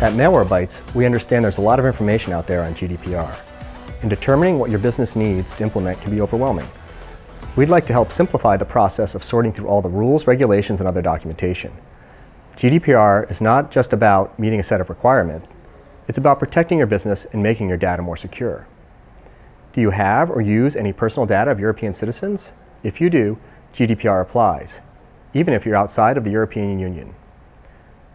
At Malwarebytes, we understand there's a lot of information out there on GDPR, and determining what your business needs to implement can be overwhelming. We'd like to help simplify the process of sorting through all the rules, regulations, and other documentation. GDPR is not just about meeting a set of requirements, it's about protecting your business and making your data more secure. Do you have or use any personal data of European citizens? If you do, GDPR applies, even if you're outside of the European Union.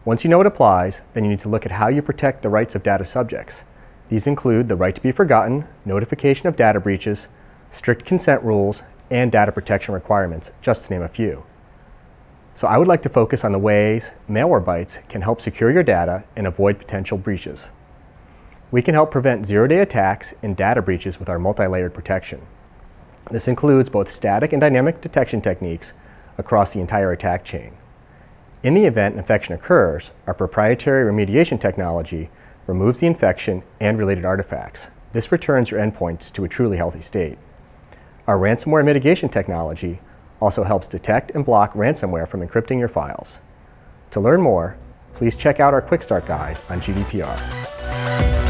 Once you know it applies, then you need to look at how you protect the rights of data subjects. These include the right to be forgotten, notification of data breaches, strict consent rules, and data protection requirements, just to name a few. So I would like to focus on the ways malware Malwarebytes can help secure your data and avoid potential breaches. We can help prevent zero-day attacks and data breaches with our multi-layered protection. This includes both static and dynamic detection techniques across the entire attack chain. In the event an infection occurs, our proprietary remediation technology removes the infection and related artifacts. This returns your endpoints to a truly healthy state. Our ransomware mitigation technology also helps detect and block ransomware from encrypting your files. To learn more, please check out our Quick Start Guide on GDPR.